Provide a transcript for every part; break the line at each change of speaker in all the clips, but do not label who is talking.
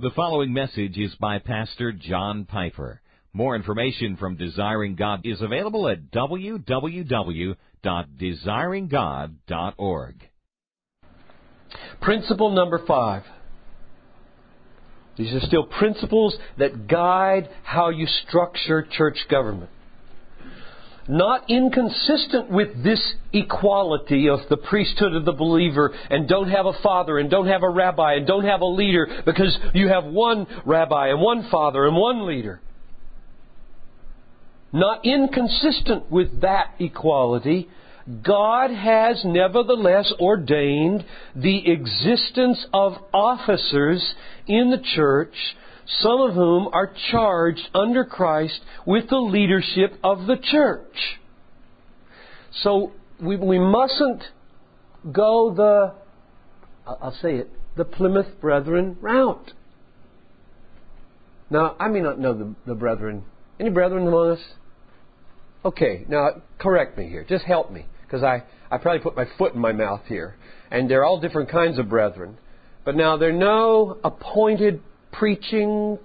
The following message is by Pastor John Piper. More information from Desiring God is available at www.desiringgod.org.
Principle number five. These are still principles that guide how you structure church government. Not inconsistent with this equality of the priesthood of the believer and don't have a father and don't have a rabbi and don't have a leader because you have one rabbi and one father and one leader. Not inconsistent with that equality, God has nevertheless ordained the existence of officers in the church, some of whom are charged under Christ with the leadership of the church. So we, we mustn't go the, I'll say it, the Plymouth Brethren route. Now, I may not know the, the brethren. Any brethren among us? Okay, now correct me here. Just help me, because I, I probably put my foot in my mouth here. And they're all different kinds of brethren. But now they're no appointed preaching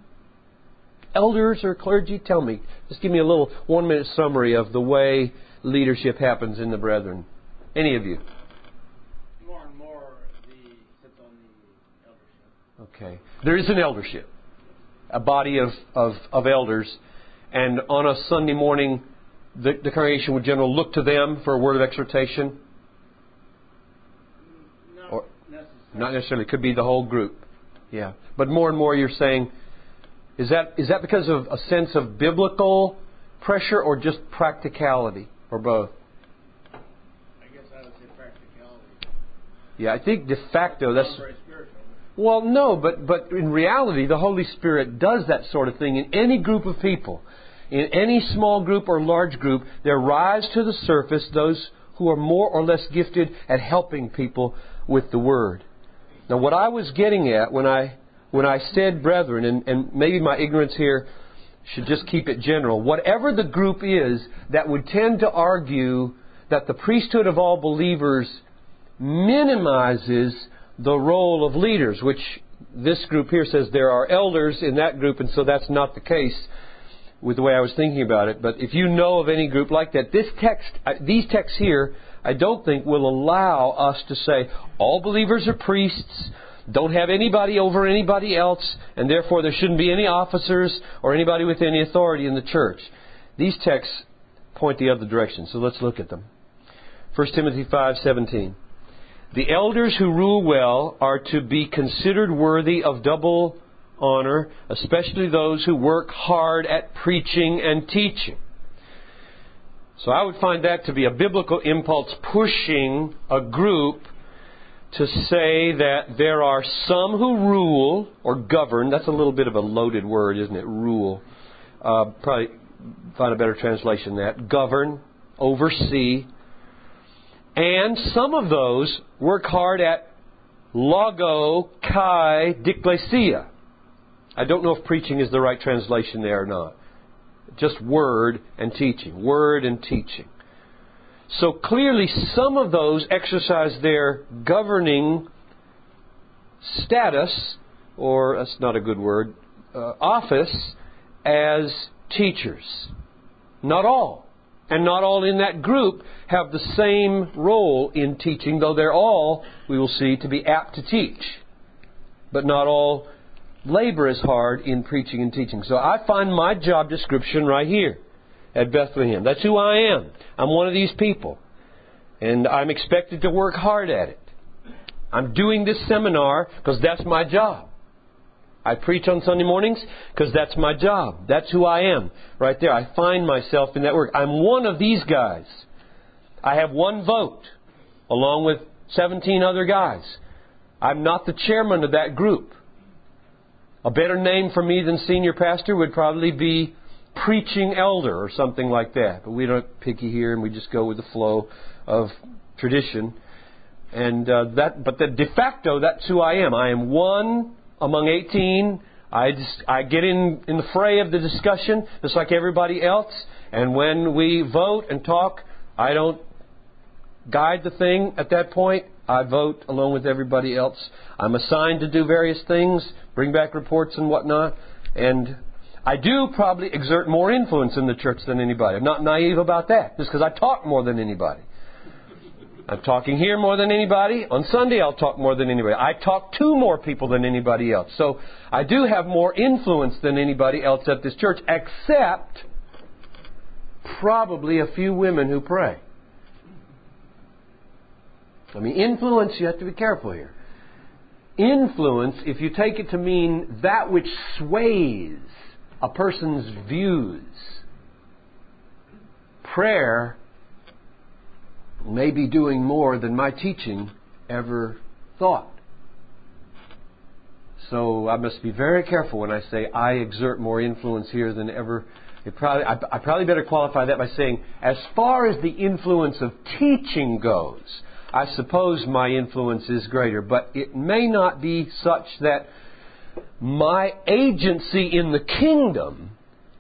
elders or clergy. Tell me. Just give me a little one minute summary of the way leadership happens in the brethren. Any of you?
More and more, the sits on the eldership.
Okay. There is an eldership, a body of, of, of elders, and on a Sunday morning, the, the congregation would generally look to them for a word of exhortation.
Not
Or-
necessarily.
Not necessarily, it could be the whole group. Yeah. But more and more you're saying, is that, is that because of a sense of biblical pressure or just practicality, or both?
I guess I would say practicality.
Yeah, I think de facto that's.
Not very spiritual.
Well, no, but, but in reality, the Holy Spirit does that sort of thing in any group of people. In any small group or large group, there rise to the surface those who are more or less gifted at helping people with the Word. Now, what I was getting at when I, when I said brethren, and, and maybe my ignorance here should just keep it general, whatever the group is that would tend to argue that the priesthood of all believers minimizes the role of leaders, which this group here says there are elders in that group, and so that's not the case with the way I was thinking about it. But if you know of any group like that, this text, uh, these texts here, I don't think will allow us to say all believers are priests, don't have anybody over anybody else, and therefore there shouldn't be any officers or anybody with any authority in the church. These texts point the other direction, so let's look at them. 1 Timothy 5:17. The elders who rule well are to be considered worthy of double honor, especially those who work hard at preaching and teaching. So I would find that to be a biblical impulse pushing a group to say that there are some who rule or govern. That's a little bit of a loaded word, isn't it? Rule. Uh, probably find a better translation than that. Govern, oversee. And some of those work hard at logo kai didaskalia. I don't know if preaching is the right translation there or not. Just word and teaching. Word and teaching. So clearly, some of those exercise their governing status, or that's not a good word, uh, office as teachers. Not all. And not all in that group have the same role in teaching, though they're all, we will see, to be apt to teach. But not all labor as hard in preaching and teaching. So I find my job description right here at Bethlehem. That's who I am. I'm one of these people. And I'm expected to work hard at it. I'm doing this seminar because that's my job. I preach on Sunday mornings because that's my job. That's who I am. Right there. I find myself in that work. I'm one of these guys. I have one vote along with 17 other guys. I'm not the chairman of that group. A better name for me than senior pastor would probably be preaching elder or something like that. But we don't picky here and we just go with the flow of tradition. And uh, that, but the de facto, that's who I am. I am one among 18. I just, I get in in the fray of the discussion just like everybody else. And when we vote and talk, I don't guide the thing at that point, I vote along with everybody else. I'm assigned to do various things, bring back reports and whatnot, and I do probably exert more influence in the church than anybody. I'm not naive about that, just because I talk more than anybody. I'm talking here more than anybody. On Sunday, I'll talk more than anybody. I talk to more people than anybody else. So I do have more influence than anybody else at this church, except probably a few women who pray. I mean, influence, you have to be careful here. Influence, if you take it to mean that which sways a person's views, prayer may be doing more than my teaching ever thought. So I must be very careful when I say I exert more influence here than ever. Probably, I, I probably better qualify that by saying, as far as the influence of teaching goes, I suppose my influence is greater, but it may not be such that my agency in the kingdom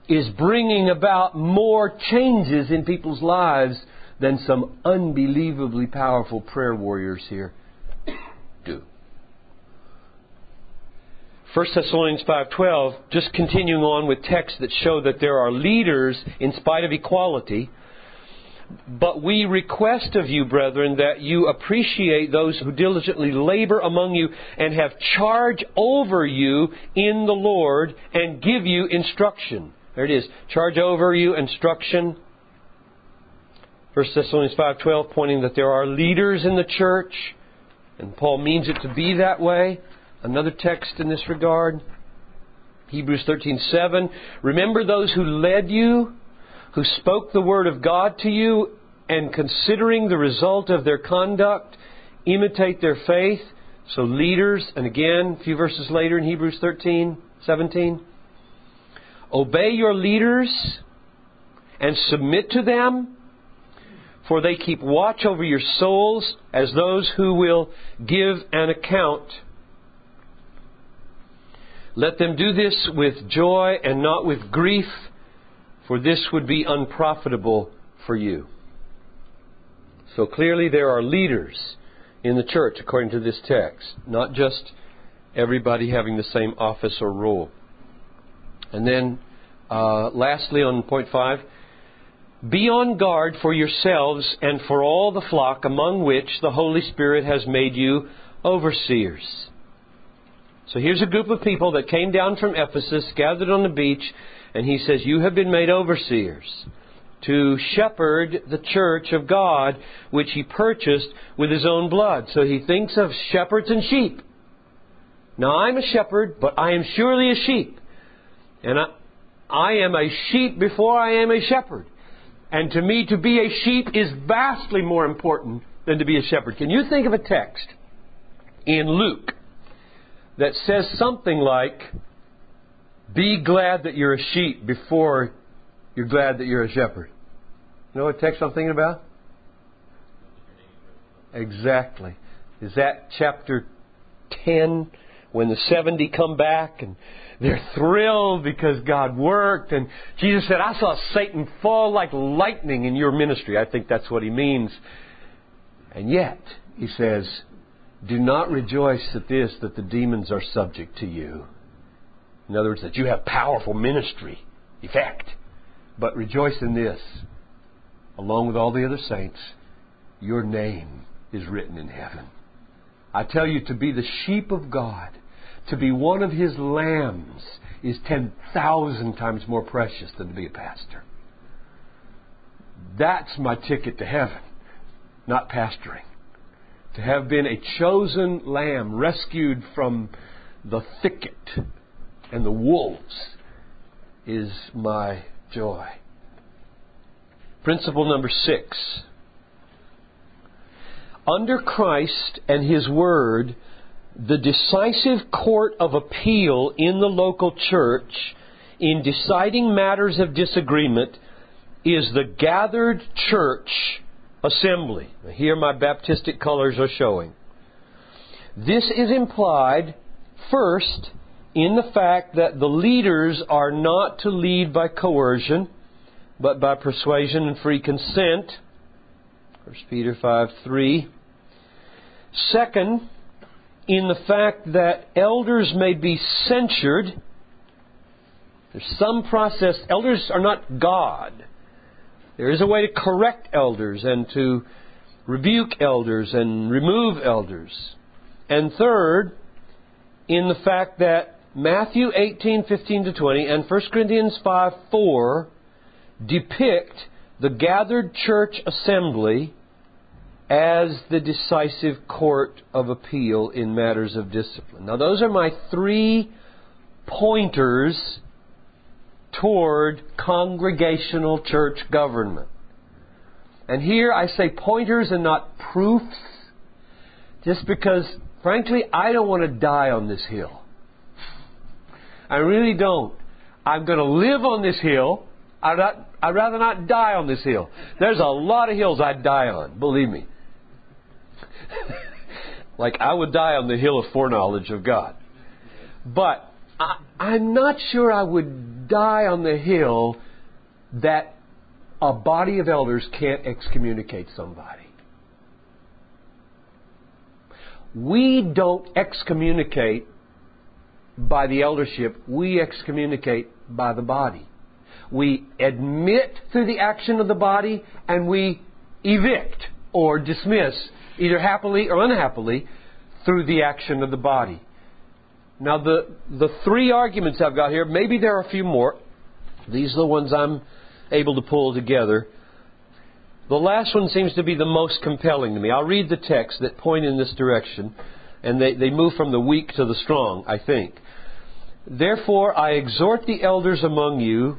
is bringing about more changes in people's lives than some unbelievably powerful prayer warriors here do. 1 Thessalonians 5:12 just continuing on with texts that show that there are leaders in spite of equality but we request of you, brethren, that you appreciate those who diligently labor among you and have charge over you in the Lord and give you instruction. There it is. Charge over you, instruction. 1 Thessalonians 5:12 pointing that there are leaders in the church and Paul means it to be that way. Another text in this regard. Hebrews 13:7 Remember those who led you who spoke the word of God to you and considering the result of their conduct imitate their faith. So leaders and again a few verses later in Hebrews 13:17 Obey your leaders and submit to them for they keep watch over your souls as those who will give an account. Let them do this with joy and not with grief, for this would be unprofitable for you. So clearly, there are leaders in the church, according to this text, not just everybody having the same office or role. And then, uh, lastly, on point five, be on guard for yourselves and for all the flock among which the Holy Spirit has made you overseers. So here's a group of people that came down from Ephesus, gathered on the beach, and he says, You have been made overseers to shepherd the church of God, which he purchased with his own blood. So he thinks of shepherds and sheep. Now I'm a shepherd, but I am surely a sheep. And I, I am a sheep before I am a shepherd. And to me, to be a sheep is vastly more important than to be a shepherd. Can you think of a text in Luke that says something like, Be glad that you're a sheep before you're glad that you're a shepherd? You know what text I'm thinking about? Exactly. Is that chapter 10 when the 70 come back and they're thrilled because God worked. And Jesus said, I saw Satan fall like lightning in your ministry. I think that's what he means. And yet, he says, do not rejoice at this that the demons are subject to you. In other words, that you have powerful ministry effect. But rejoice in this, along with all the other saints, your name is written in heaven. I tell you to be the sheep of God to be one of his lambs is 10,000 times more precious than to be a pastor. That's my ticket to heaven, not pastoring. To have been a chosen lamb rescued from the thicket and the wolves is my joy. Principle number six. Under Christ and His Word, the decisive court of appeal in the local church in deciding matters of disagreement is the gathered church assembly. Here my Baptistic colors are showing. This is implied, first, in the fact that the leaders are not to lead by coercion, but by persuasion and free consent. 1 Peter 5 3. Second, in the fact that elders may be censured. There's some process. Elders are not God. There is a way to correct elders and to rebuke elders and remove elders. And third, in the fact that Matthew 18:15 to 20 and 1 Corinthians 5 4 depict the gathered church assembly as the decisive court of appeal in matters of discipline. Now, those are my three pointers toward congregational church government. And here I say pointers and not proofs, just because, frankly, I don't want to die on this hill. I really don't. I'm going to live on this hill. I'd, I'd rather not die on this hill. There's a lot of hills I'd die on, believe me. like I would die on the hill of foreknowledge of God. But I, I'm not sure I would die on the hill that a body of elders can't excommunicate somebody. We don't excommunicate by the eldership, we excommunicate by the body. We admit through the action of the body and we evict or dismiss either happily or unhappily, through the action of the body. Now, the, the three arguments I've got here, maybe there are a few more. These are the ones I'm able to pull together. The last one seems to be the most compelling to me. I'll read the text that point in this direction, and they, they move from the weak to the strong, I think. Therefore, I exhort the elders among you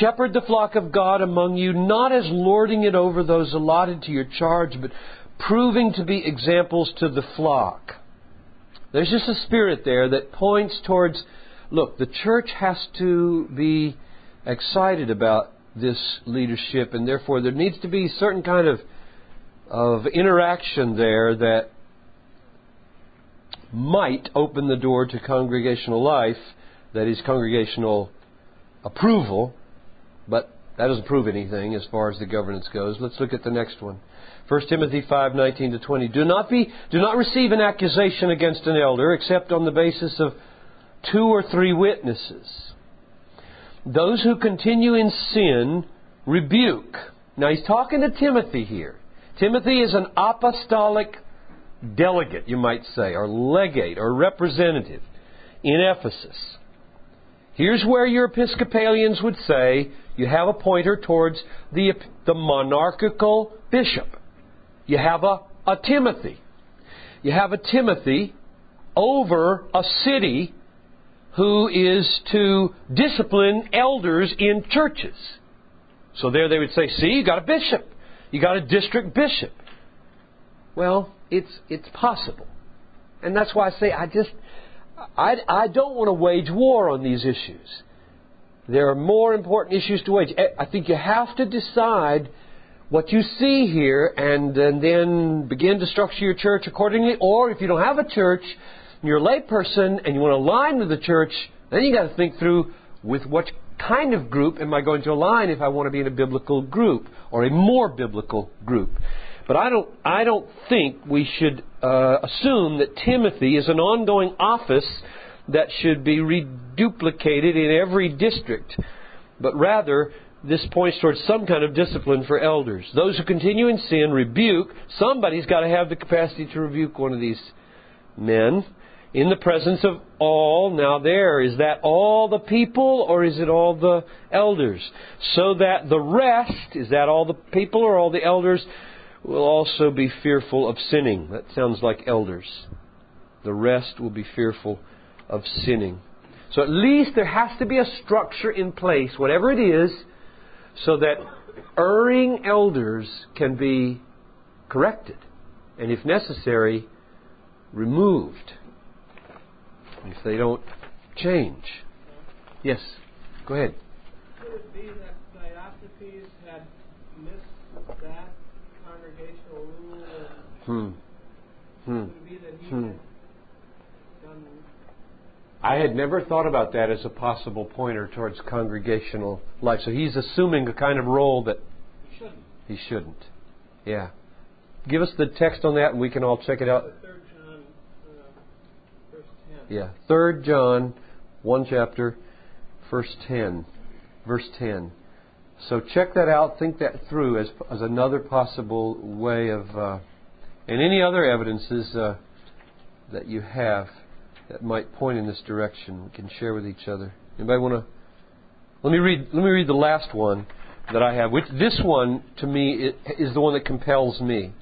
Shepherd the flock of God among you, not as lording it over those allotted to your charge, but proving to be examples to the flock. There's just a spirit there that points towards look, the church has to be excited about this leadership, and therefore there needs to be certain kind of of interaction there that might open the door to congregational life, that is congregational approval, but that doesn't prove anything as far as the governance goes. Let's look at the next one. 1 Timothy 5:19 to 20. Do not be do not receive an accusation against an elder except on the basis of two or three witnesses. Those who continue in sin rebuke. Now he's talking to Timothy here. Timothy is an apostolic delegate, you might say, or legate or representative in Ephesus. Here's where your Episcopalians would say you have a pointer towards the, the monarchical bishop. You have a, a Timothy. You have a Timothy over a city who is to discipline elders in churches. So there they would say, see, you got a bishop. You got a district bishop. Well, it's, it's possible. And that's why I say I just, I, I don't want to wage war on these issues. There are more important issues to wage. Eh, I think you have to decide what you see here and, and then begin to structure your church accordingly. Or if you don't have a church, you're a layperson and you want to align with the church, then you got to think through with what kind of group am I going to align if I want to be in a biblical group or a more biblical group. But I don't, I don't think we should uh, assume that Timothy is an ongoing office that should be reduplicated in every district, but rather this points towards some kind of discipline for elders. Those who continue in sin rebuke. Somebody's got to have the capacity to rebuke one of these men in the presence of all. Now, there, is that all the people or is it all the elders? So that the rest, is that all the people or all the elders, will also be fearful of sinning. That sounds like elders. The rest will be fearful of sinning. So at least there has to be a structure in place, whatever it is, so that erring elders can be corrected and, if necessary, removed if they don't change. Yes, go ahead.
Could it be that Diotrephes had missed that congregational rule?
Hmm. Hmm.
Could it be that he
Hmm. I had never thought about that as a possible pointer towards congregational life. So he's assuming a kind of role that
he shouldn't?
he shouldn't. Yeah. Give us the text on that and we can all check it out.
Third John, uh.
Yeah. Third John, one chapter, verse ten. Verse ten. So check that out. Think that through as as another possible way of, uh, and any other evidences uh, that you have that might point in this direction. We can share with each other. Anybody want to? Let me read. Let me read the last one that I have. Which this one to me is the one that compels me.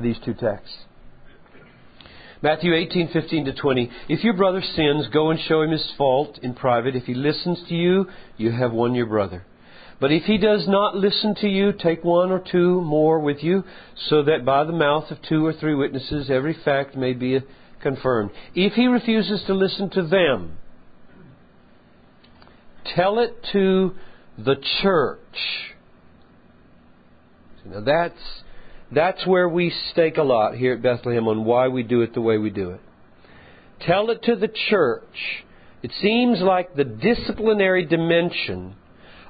These two texts. Matthew 18:15 to 20. If your brother sins, go and show him his fault in private. If he listens to you, you have won your brother. But if he does not listen to you, take one or two more with you, so that by the mouth of two or three witnesses every fact may be confirmed. If he refuses to listen to them, tell it to the church. Now that's that's where we stake a lot here at Bethlehem on why we do it the way we do it. Tell it to the church. It seems like the disciplinary dimension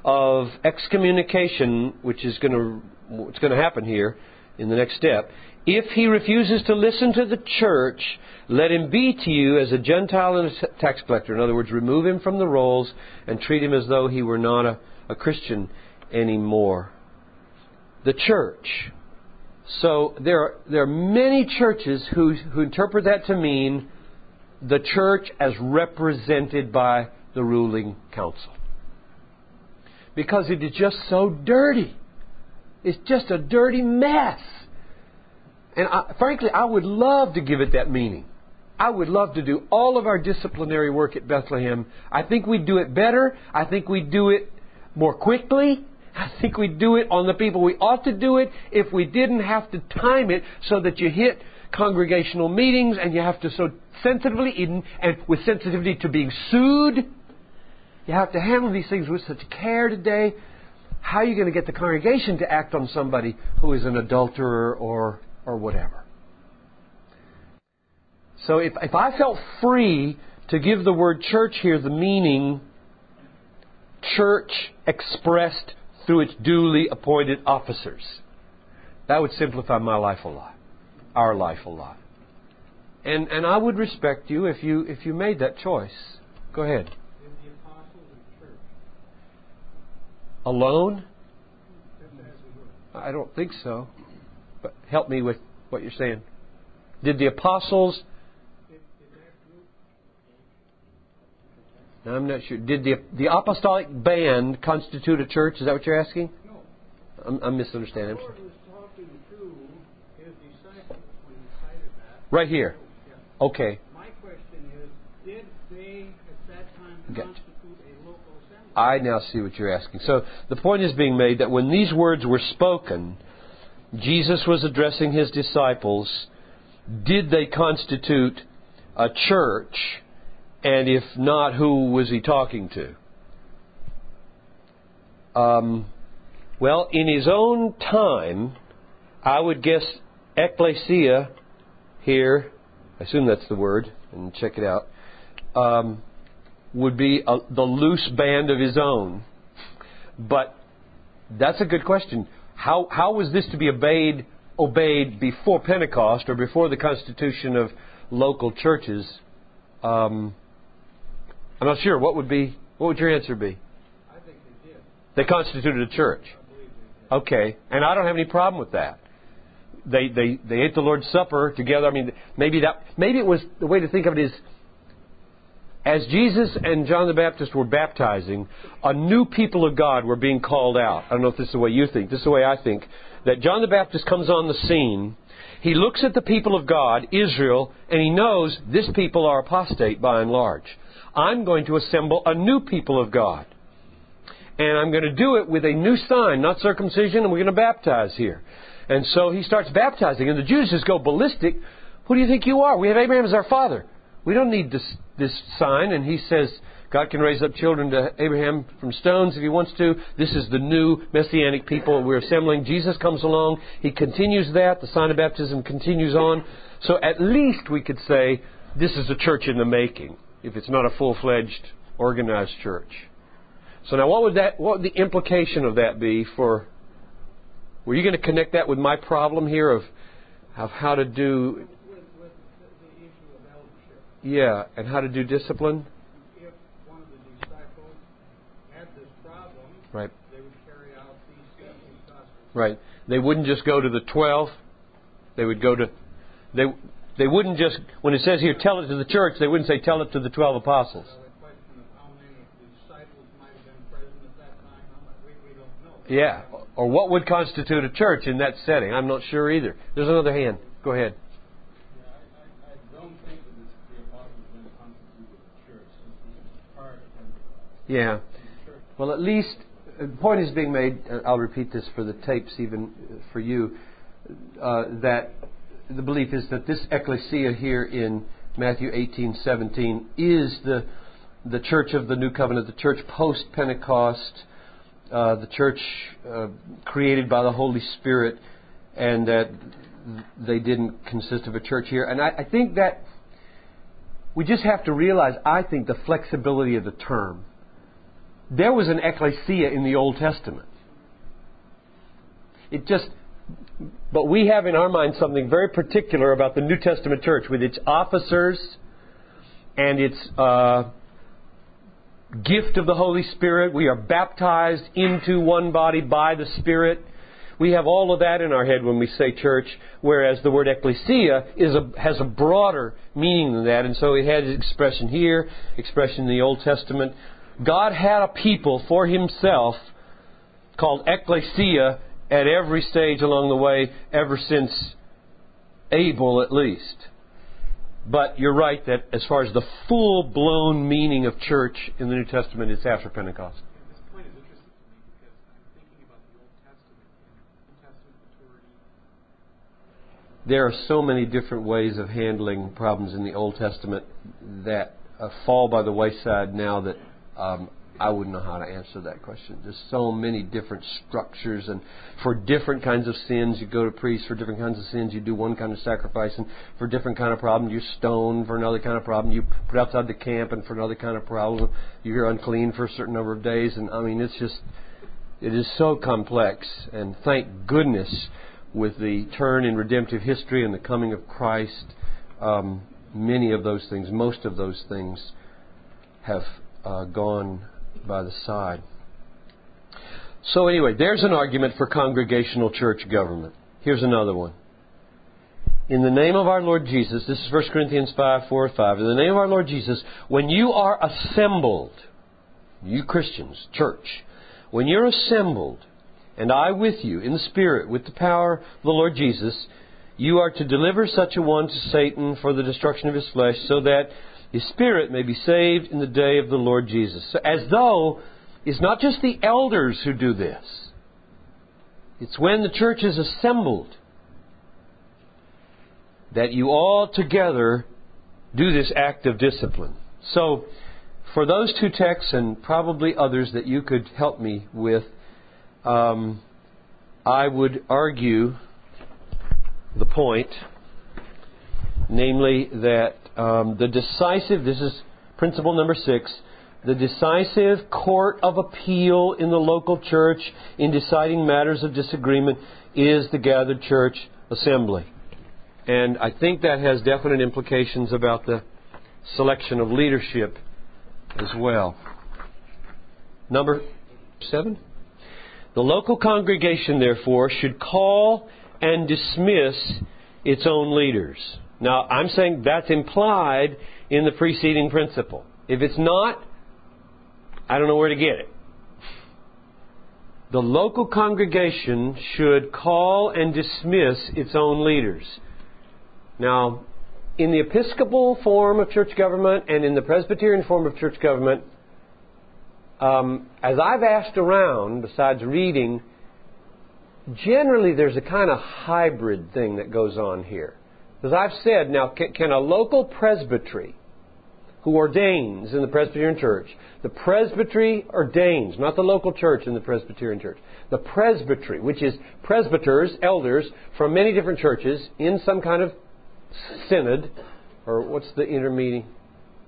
of excommunication, which is going to what's going to happen here in the next step. If he refuses to listen to the church, let him be to you as a Gentile and a tax collector. In other words, remove him from the rolls and treat him as though he were not a, a Christian anymore. The church. So there are, there are many churches who, who interpret that to mean the church as represented by the ruling council. Because it is just so dirty. It's just a dirty mess. And I, frankly, I would love to give it that meaning. I would love to do all of our disciplinary work at Bethlehem. I think we'd do it better. I think we'd do it more quickly. I think we'd do it on the people we ought to do it if we didn't have to time it so that you hit congregational meetings and you have to so sensitively, and with sensitivity to being sued. You have to handle these things with such care today. How are you going to get the congregation to act on somebody who is an adulterer or, or whatever? So if, if I felt free to give the word church here the meaning church expressed through its duly appointed officers. That would simplify my life a lot, our life a lot. And, and I would respect you if you if you made that choice. Go ahead.
Did the apostles of church?
Alone?
Just as we were.
I don't think so. But help me with what you're saying. Did the apostles?
Did, did that group?
I'm not sure. Did the the apostolic band constitute a church? Is that what you're asking?
No.
I'm, I'm misunderstanding.
The Lord was talking to his disciples when he cited that.
Right here. Okay.
My question is, did they at that time
Gotcha.
constitute a local assembly?
I now see what you're asking. So the point is being made that when these words were spoken, Jesus was addressing his disciples. Did they constitute a church? And if not, who was he talking to? Um, well, in his own time, I would guess ecclesia here, I assume that's the word, and check it out, um, would be a, the loose band of his own. But that's a good question. How, how was this to be obeyed, obeyed before Pentecost or before the constitution of local churches? Um, I'm not sure. What would be what would your answer be?
I think they did.
They constituted a church.
I believe they did.
Okay, and I don't have any problem with that. They they they ate the Lord's Supper together. I mean, maybe that maybe it was the way to think of it is as Jesus and John the Baptist were baptizing, a new people of God were being called out. I don't know if this is the way you think. This is the way I think. That John the Baptist comes on the scene. He looks at the people of God, Israel, and he knows this people are apostate by and large. I'm going to assemble a new people of God. And I'm going to do it with a new sign, not circumcision, and we're going to baptize here. And so he starts baptizing, and the Jews just go ballistic. Who do you think you are? We have Abraham as our father. We don't need this, this sign. And he says, God can raise up children to Abraham from stones if he wants to. This is the new messianic people we're assembling. Jesus comes along. He continues that. The sign of baptism continues on. So at least we could say this is a church in the making, if it's not a full-fledged organized church. So now what would that what would the implication of that be for Were you going to connect that with my problem here of, of how to do,
With, with the, the issue of eldership,
yeah, and how to do discipline?
if one of the disciples had this problem,
Right.
they would carry out these steps and processes.
Right. They wouldn't just go to the twelve. They would go to they they wouldn't just when it says here tell it to the church, they wouldn't say tell it to the twelve apostles.
So the question of how many disciples might have been present at that time, how much, we, we don't know.
Yeah. Or what would constitute a church in that setting? I'm not sure either. There's another hand. Go ahead.
Yeah, I, I, I don't think that this, the apostles then constituted the church, since this is prior to Pentecost.
Yeah. Well, at least the point is being made. uh, I'll repeat this for the tapes, even uh, for you, uh, that the belief is that this ecclesia here in Matthew 18:17 is the the church of the new covenant, the church post Pentecost, uh, the church uh, created by the Holy Spirit, and that they didn't consist of a church here. And I, I think that we just have to realize, I think, the flexibility of the term there was an ecclesia in the Old Testament. It just, but we have in our mind something very particular about the New Testament church with its officers and its uh, gift of the Holy Spirit. We are baptized into one body by the Spirit. We have all of that in our head when we say church, whereas the word ecclesia is a, has a broader meaning than that, and so it has expression here, expression in the Old Testament. God had a people for Himself called ecclesia at every stage along the way, ever since Abel at least. But you're right that as far as the full blown meaning of church in the New Testament, it's after Pentecost.
This point is interesting to me because I'm thinking about the Old Testament and Old Testament maturity.
There are so many different ways of handling problems in the Old Testament that uh, fall by the wayside now that um, I wouldn't know how to answer that question. There's so many different structures, and for different kinds of sins, you go to priests. For different kinds of sins, you do one kind of sacrifice, and for different kind of problem, you stone. For another kind of problem, you put outside the camp, and for another kind of problem, you're unclean for a certain number of days. And I mean, it's just it is so complex, and thank goodness with the turn in redemptive history and the coming of Christ, um, many of those things, most of those things, have uh, gone by the side. So, anyway, there's an argument for congregational church government. Here's another one. In the name of our Lord Jesus, this is 1 Corinthians 5 4 5. In the name of our Lord Jesus, when you are assembled, you Christians, church, when you're assembled, and I with you in the Spirit, with the power of the Lord Jesus, you are to deliver such a one to Satan for the destruction of his flesh, so that his spirit may be saved in the day of the Lord Jesus. So as though it's not just the elders who do this, it's when the church is assembled that you all together do this act of discipline. So, for those two texts and probably others that you could help me with, um, I would argue the point, namely that um, the decisive, this is principle number six, the decisive court of appeal in the local church in deciding matters of disagreement is the gathered church assembly. And I think that has definite implications about the selection of leadership as well. Number seven. The local congregation, therefore, should call and dismiss its own leaders. Now, I'm saying that's implied in the preceding principle. If it's not, I don't know where to get it. The local congregation should call and dismiss its own leaders. Now, in the Episcopal form of church government and in the Presbyterian form of church government, um, as I've asked around, besides reading, generally there's a kind of hybrid thing that goes on here. As I've said, now, can, can a local presbytery who ordains in the Presbyterian church, the presbytery ordains, not the local church in the Presbyterian church, the presbytery, which is presbyters, elders from many different churches in some kind of synod, or what's the intermediate?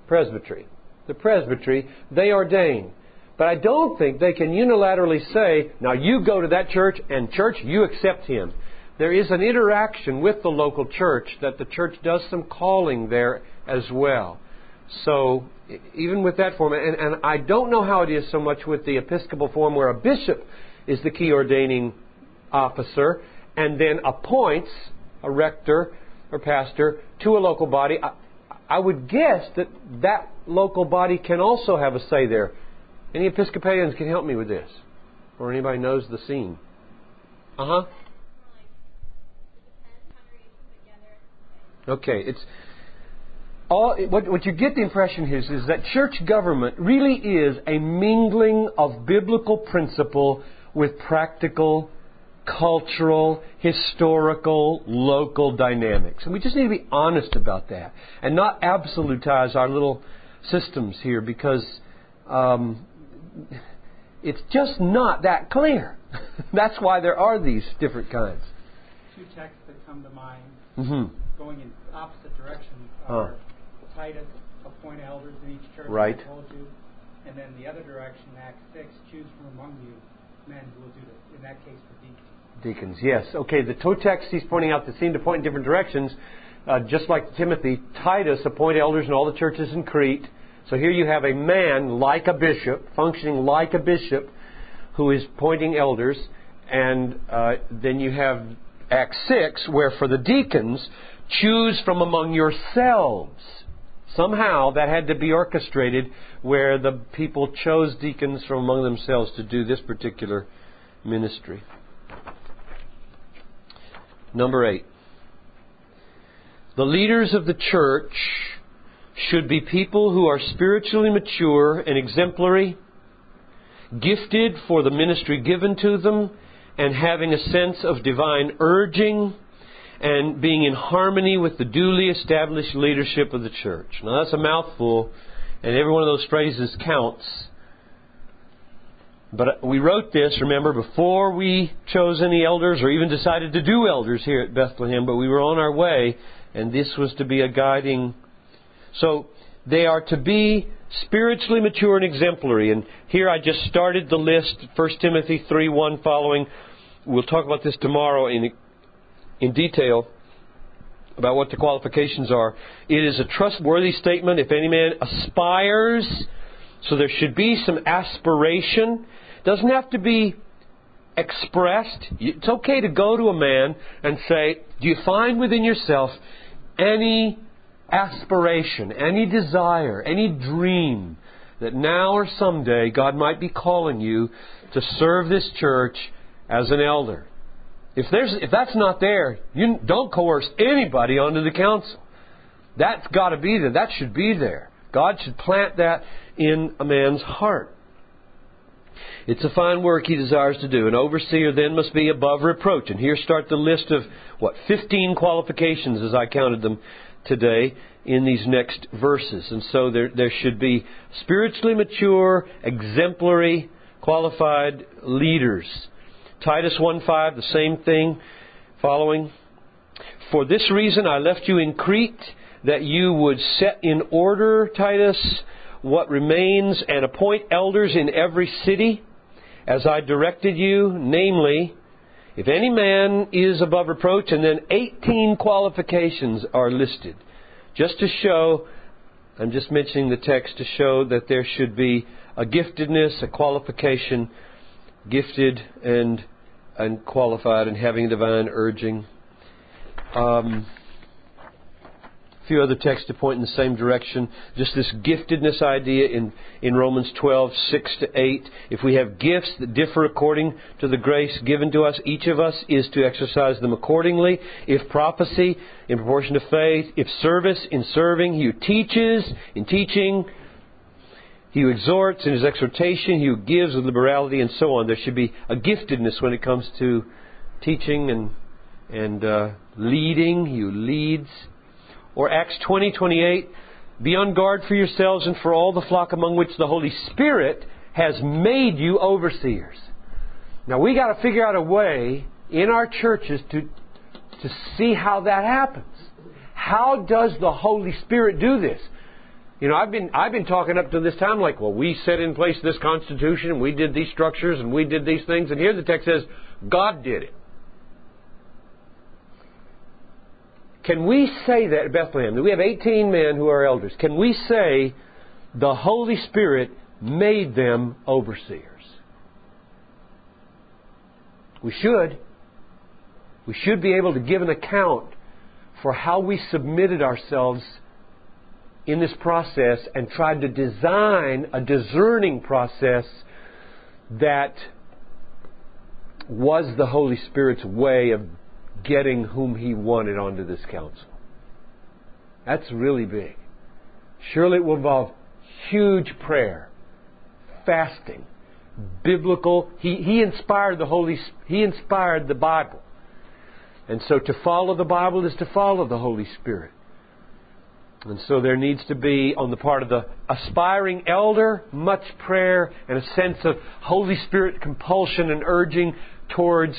Presbytery. The presbytery, they ordain. But I don't think they can unilaterally say, now you go to that church and church, you accept him. There is an interaction with the local church that the church does some calling there as well. So even with that form, and, and I don't know how it is so much with the Episcopal form where a bishop is the key ordaining officer and then appoints a rector or pastor to a local body. I, I would guess that that local body can also have a say there. Any Episcopalians can help me with this, or anybody knows the scene. Uh huh. Okay, it's all, what, what you get the impression is, is that church government really is a mingling of biblical principle with practical, cultural, historical, local dynamics. And we just need to be honest about that and not absolutize our little systems here because um, it's just not that clear. That's why there are these different kinds.
Two texts that come to mind
Mm-hmm.
Going in opposite directions are Titus, appoint elders in each church,
Right.
I told you. And then the other direction, Acts 6, choose from among you men who will do this. In that case, the deacons.
Deacons, yes. Okay, the toe text he's pointing out that seem to point in different directions, uh, just like Timothy, Titus appoint elders in all the churches in Crete. So here you have a man like a bishop, functioning like a bishop, who is appointing elders, and uh, then you have Acts 6, where for the deacons, choose from among yourselves. Somehow that had to be orchestrated where the people chose deacons from among themselves to do this particular ministry. Number eight. The leaders of the church should be people who are spiritually mature and exemplary, gifted for the ministry given to them, and having a sense of divine urging and being in harmony with the duly established leadership of the church. Now that's a mouthful, and every one of those phrases counts. But we wrote this, remember, before we chose any elders or even decided to do elders here at Bethlehem, but we were on our way, and this was to be a guiding. So they are to be spiritually mature and exemplary. And here I just started the list, 1 Timothy 3 1 following. We'll talk about this tomorrow in, in detail about what the qualifications are. It is a trustworthy statement if any man aspires, so there should be some aspiration. Doesn't have to be expressed. It's okay to go to a man and say, Do you find within yourself any aspiration, any desire, any dream that now or someday God might be calling you to serve this church as an elder? If, there's, if that's not there, you don't coerce anybody onto the council. That's got to be there. That should be there. God should plant that in a man's heart. It's a fine work he desires to do. An overseer then must be above reproach. And here start the list of, what, 15 qualifications as I counted them today in these next verses. And so there, there should be spiritually mature, exemplary, qualified leaders. Titus 1.5, the same thing following. For this reason I left you in Crete, that you would set in order, Titus, what remains and appoint elders in every city, as I directed you, namely, if any man is above reproach, and then 18 qualifications are listed, just to show, I'm just mentioning the text to show that there should be a giftedness, a qualification, gifted and and qualified and having divine urging. Um, a few other texts to point in the same direction. Just this giftedness idea in, in Romans 12, 6 to 8. If we have gifts that differ according to the grace given to us, each of us is to exercise them accordingly. If prophecy, in proportion to faith. If service, in serving. He who teaches, in teaching. He who exhorts in his exhortation, he who gives with liberality, and so on. There should be a giftedness when it comes to teaching and and uh, leading. He who leads. Or Acts twenty twenty eight. Be on guard for yourselves and for all the flock among which the Holy Spirit has made you overseers. Now we got to figure out a way in our churches to to see how that happens. How does the Holy Spirit do this? You know, I've been I've been talking up to this time like, well, we set in place this constitution and we did these structures and we did these things, and here the text says God did it. Can we say that at Bethlehem? We have 18 men who are elders. Can we say the Holy Spirit made them overseers? We should. We should be able to give an account for how we submitted ourselves in this process and tried to design a discerning process that was the Holy Spirit's way of getting whom He wanted onto this council. That's really big. Surely it will involve huge prayer, fasting, biblical. He, he inspired the Holy. He inspired the Bible, and so to follow the Bible is to follow the Holy Spirit. And so there needs to be, on the part of the aspiring elder, much prayer and a sense of Holy Spirit compulsion and urging towards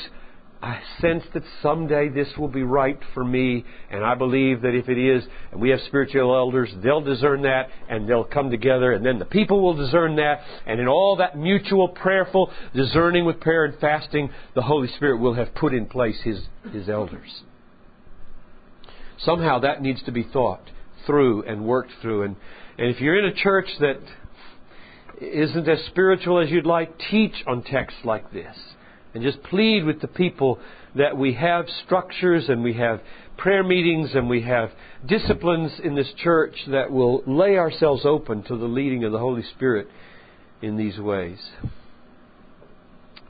I sense that someday this will be right for me, and I believe that if it is, and we have spiritual elders, they'll discern that, and they'll come together, and then the people will discern that, and in all that mutual prayerful discerning with prayer and fasting, the Holy Spirit will have put in place His, His elders. Somehow that needs to be thought through and worked through, and, and if you're in a church that isn't as spiritual as you'd like, teach on texts like this and just plead with the people that we have structures and we have prayer meetings and we have disciplines in this church that will lay ourselves open to the leading of the Holy Spirit in these ways.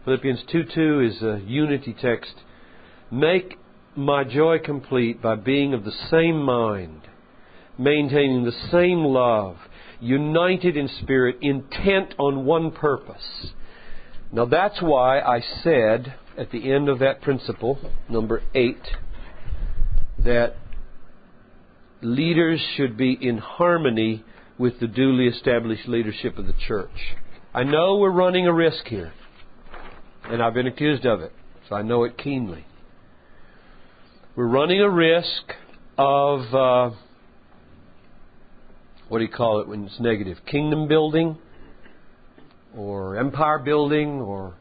Philippians 2 2 is a unity text. Make my joy complete by being of the same mind, maintaining the same love, united in spirit, intent on one purpose. Now that's why I said at the end of that principle, number eight, that leaders should be in harmony with the duly established leadership of the church. I know we're running a risk here, and I've been accused of it, so I know it keenly. We're running a risk of, uh, what do you call it when it's negative? Kingdom building or empire building or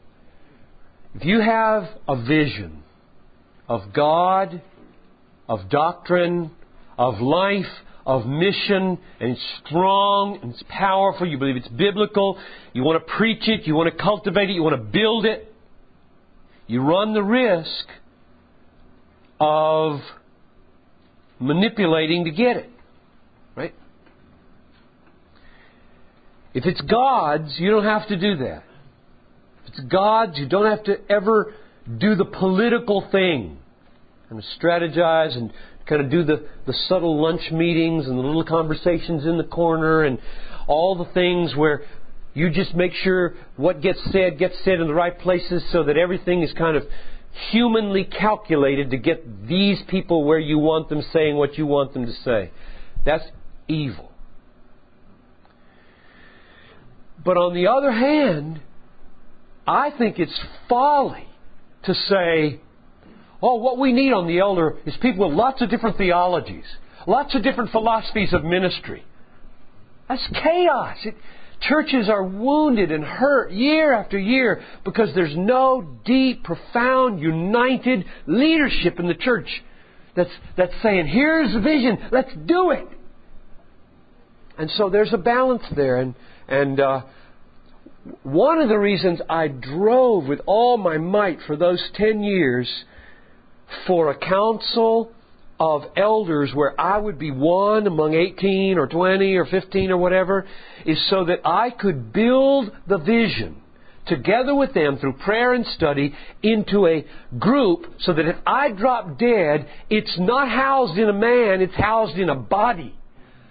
if you have a vision of God, of doctrine, of life, of mission, and it's strong and it's powerful, you believe it's biblical, you want to preach it, you want to cultivate it, you want to build it, you run the risk of manipulating to get it. Right? If it's God's, you don't have to do that. If it's God's, you don't have to ever do the political thing and strategize and kind of do the, the subtle lunch meetings and the little conversations in the corner and all the things where you just make sure what gets said gets said in the right places so that everything is kind of humanly calculated to get these people where you want them saying what you want them to say. That's evil. But on the other hand, I think it's folly to say, oh, what we need on the elder is people with lots of different theologies, lots of different philosophies of ministry. That's chaos. It, churches are wounded and hurt year after year because there's no deep, profound, united leadership in the church that's, that's saying, here's the vision, let's do it. And so there's a balance there. And, and uh, one of the reasons I drove with all my might for those 10 years for a council of elders where I would be one among 18 or 20 or 15 or whatever is so that I could build the vision together with them through prayer and study into a group so that if I drop dead, it's not housed in a man, it's housed in a body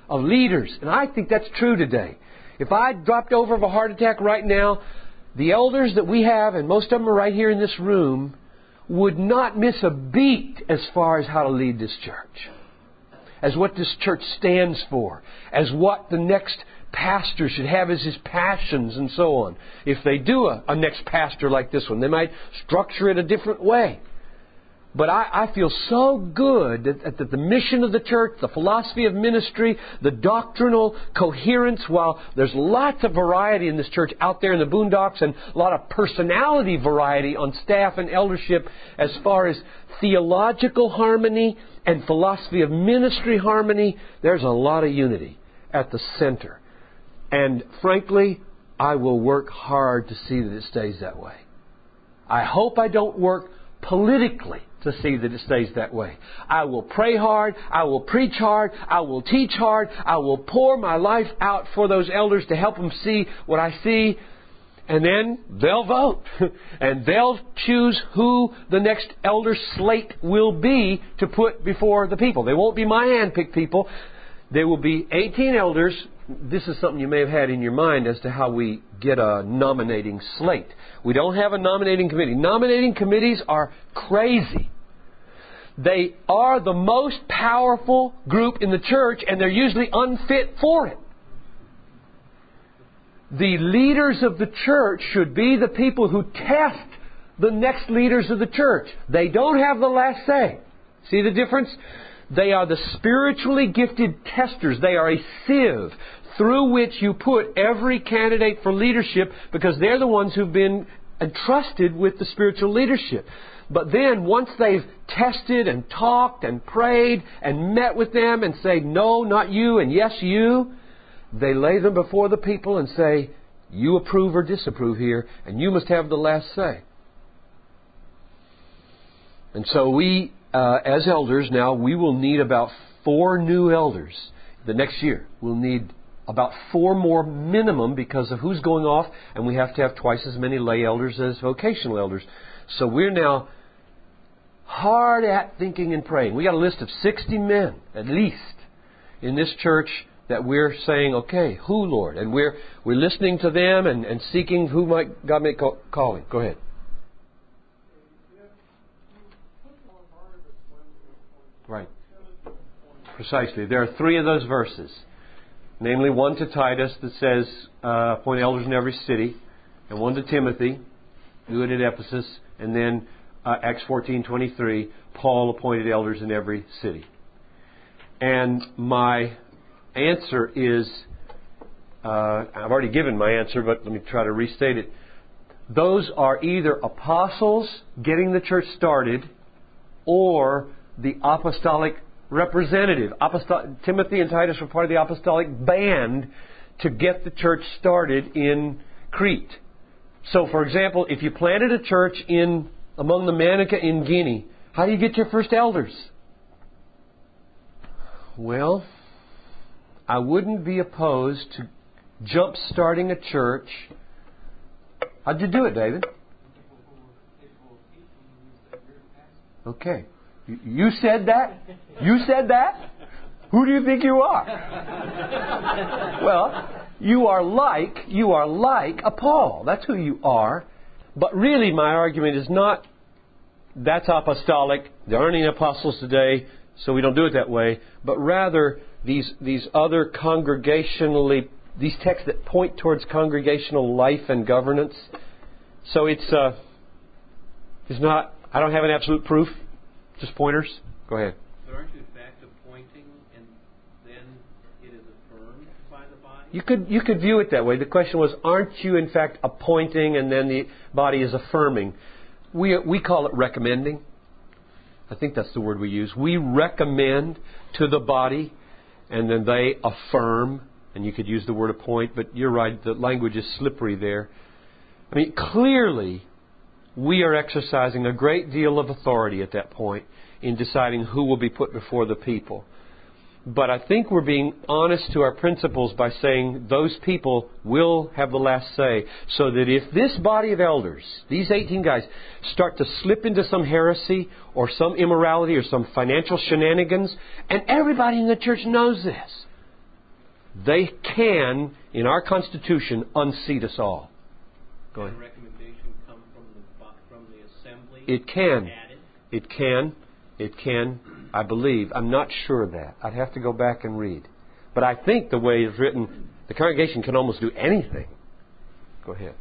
of leaders. And I think that's true today. If I dropped over of a heart attack right now, the elders that we have, and most of them are right here in this room, would not miss a beat as far as how to lead this church, as what this church stands for, as what the next pastor should have as his passions and so on. If they do a, a next pastor like this one, they might structure it a different way. But I, I feel so good that, that the mission of the church, the philosophy of ministry, the doctrinal coherence, while there's lots of variety in this church out there in the boondocks and a lot of personality variety on staff and eldership as far as theological harmony and philosophy of ministry harmony, there's a lot of unity at the center. And frankly, I will work hard to see that it stays that way. I hope I don't work politically to see that it stays that way. I will pray hard. I will preach hard. I will teach hard. I will pour my life out for those elders to help them see what I see. And then they'll vote. and they'll choose who the next elder slate will be to put before the people. They won't be my handpicked people. There will be 18 elders. This is something you may have had in your mind as to how we get a nominating slate. We don't have a nominating committee. Nominating committees are crazy. They are the most powerful group in the church, and they're usually unfit for it. The leaders of the church should be the people who test the next leaders of the church. They don't have the last say. See the difference? They are the spiritually gifted testers. They are a sieve through which you put every candidate for leadership because they're the ones who've been entrusted with the spiritual leadership. But then once they've tested and talked and prayed and met with them and say, no, not you, and yes, you, they lay them before the people and say, you approve or disapprove here, and you must have the last say. And so we, uh, as elders now, we will need about four new elders the next year. We'll need about four more minimum because of who's going off, and we have to have twice as many lay elders as vocational elders. So we're now hard at thinking and praying. We got a list of 60 men, at least, in this church that we're saying, okay, who, Lord? And we're, we're listening to them and, and seeking who might God may call, calling. Go ahead. Right. Precisely. There are three of those verses. Namely, one to Titus that says, uh, appoint elders in every city, and one to Timothy, do it at Ephesus, and then uh, Acts 14:23, Paul appointed elders in every city. And my answer is, uh, I've already given my answer, but let me try to restate it. Those are either apostles getting the church started, or the apostolic representative. Timothy and Titus were part of the apostolic band to get the church started in Crete. So, for example, if you planted a church in among the Maninka in Guinea, how do you get your first elders? Well, I wouldn't be opposed to jump starting a church. How'd you do it, David? Okay. You said that? You said that? Who do you think you are? well, you are like you are like a Paul. That's who you are. But really my argument is not that's apostolic. There aren't any apostles today, so we don't do it that way. But rather these these other congregationally these texts that point towards congregational life and governance. So it's uh, it's not. I don't have an absolute proof. Just pointers. Go ahead.
But aren't you in fact appointing and then it is affirmed by the body?
You could you could view it that way. The question was, aren't you in fact appointing and then the body is affirming? We we call it recommending. I think that's the word we use. We recommend to the body, and then they affirm. And you could use the word appoint, but you're right. The language is slippery there. I mean, clearly, we are exercising a great deal of authority at that point in deciding who will be put before the people. But I think we're being honest to our principles by saying those people will have the last say. So that if this body of elders, these 18 guys, start to slip into some heresy or some immorality or some financial shenanigans, and everybody in the church knows this, they can, in our Constitution, unseat us all. Go ahead.
Can a recommendation come from the, bo- from the assembly?
It can. It can. It can. I believe. I'm not sure of that. I'd have to go back and read. But I think the way it's written, the congregation can almost do anything. Go ahead.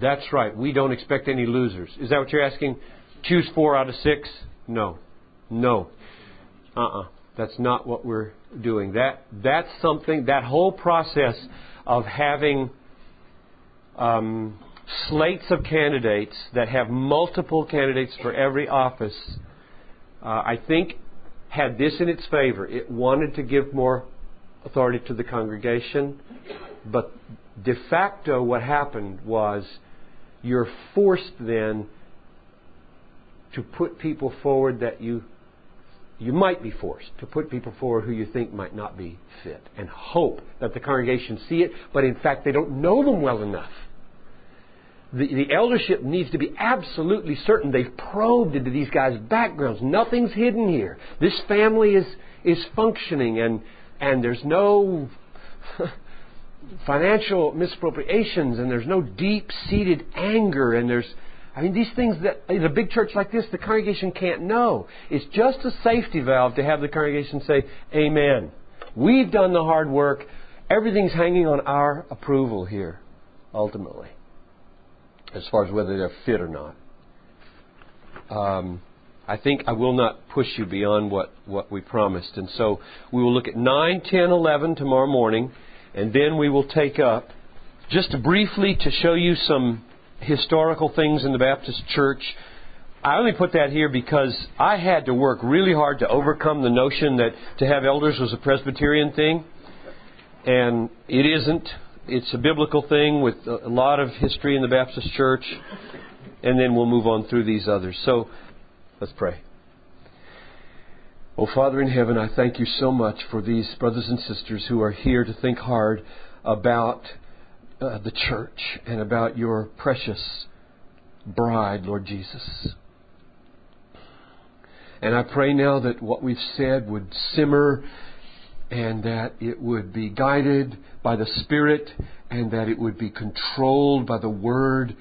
That's right. We don't expect any losers. Is that what you're asking? Choose four out of six? No. No. Uh-uh. That's not what we're doing. That that's something. That whole process of having um, slates of candidates that have multiple candidates for every office, uh, I think, had this in its favor. It wanted to give more authority to the congregation, but de facto, what happened was you're forced then to put people forward that you you might be forced to put people forward who you think might not be fit and hope that the congregation see it, but in fact they don't know them well enough. The, the eldership needs to be absolutely certain they've probed into these guys' backgrounds. Nothing's hidden here. This family is, is functioning and, and there's no financial misappropriations and there's no deep seated anger and there's I mean, these things that in a big church like this, the congregation can't know. It's just a safety valve to have the congregation say, Amen. We've done the hard work. Everything's hanging on our approval here, ultimately, as far as whether they're fit or not. Um, I think I will not push you beyond what, what we promised. And so we will look at 9, 10, 11 tomorrow morning, and then we will take up, just briefly to show you some historical things in the Baptist church. I only put that here because I had to work really hard to overcome the notion that to have elders was a Presbyterian thing. And it isn't. It's a biblical thing with a lot of history in the Baptist church. And then we'll move on through these others. So let's pray. Oh, Father in heaven, I thank you so much for these brothers and sisters who are here to think hard about uh, the church and about your precious bride, Lord Jesus. And I pray now that what we've said would simmer and that it would be guided by the Spirit and that it would be controlled by the Word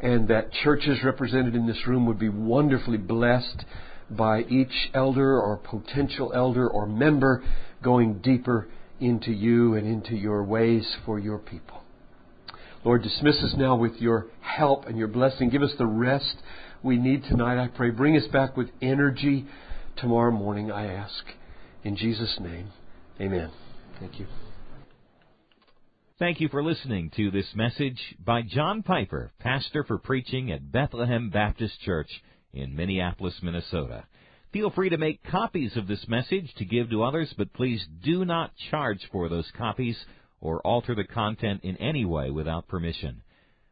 and that churches represented in this room would be wonderfully blessed by each elder or potential elder or member going deeper into you and into your ways for your people. Lord, dismiss us now with your help and your blessing. Give us the rest we need tonight, I pray. Bring us back with energy tomorrow morning, I ask. In Jesus' name, amen. Thank you.
Thank you for listening to this message by John Piper, pastor for preaching at Bethlehem Baptist Church in Minneapolis, Minnesota. Feel free to make copies of this message to give to others, but please do not charge for those copies or alter the content in any way without permission.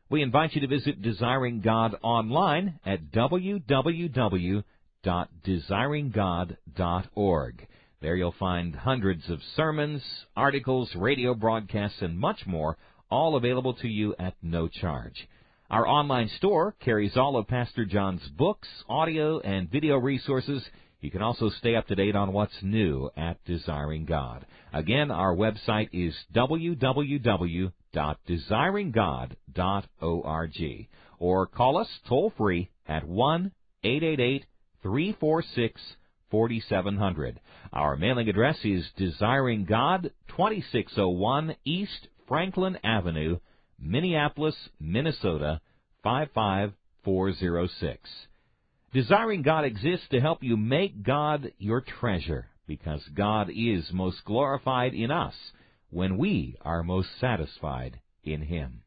We invite you to visit Desiring God online at www.desiringgod.org. There you'll find hundreds of sermons, articles, radio broadcasts, and much more, all available to you at no charge. Our online store carries all of Pastor John's books, audio, and video resources you can also stay up to date on what's new at Desiring God. Again, our website is www.desiringgod.org or call us toll free at 1 888 346 4700. Our mailing address is Desiring God, 2601 East Franklin Avenue, Minneapolis, Minnesota 55406. Desiring God exists to help you make God your treasure, because God is most glorified in us when we are most satisfied in Him.